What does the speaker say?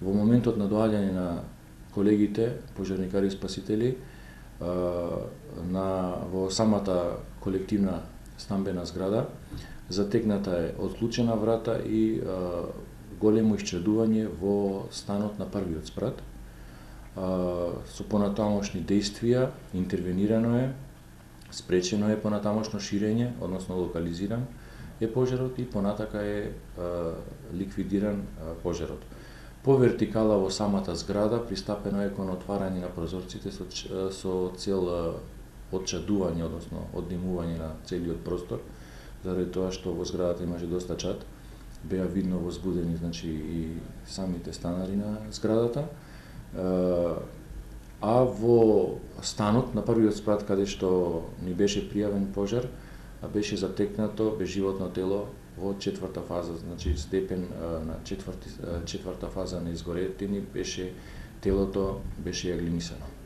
Во моментот на доаѓање на колегите, пожарникари и спасители, на во самата колективна стамбена зграда, затегната е отклучена врата и големо исчедување во станот на првиот спрат. Со понатамошни действија интервенирано е, спречено е понатамошно ширење, односно локализиран е пожарот и понатака е ликвидиран пожарот. По вертикала во самата зграда пристапено е кон отварање на прозорците со, со цел отчадување, односно оддимување на целиот простор, заради тоа што во зградата имаше доста чад, беа видно возбудени значи и самите станари на зградата. А во станот на првиот спрат каде што ни беше пријавен пожар, беше затекнато безживотно тело во четврта фаза, значи степен на четврти, четврта фаза на изгоретини беше телото беше јаглинисано.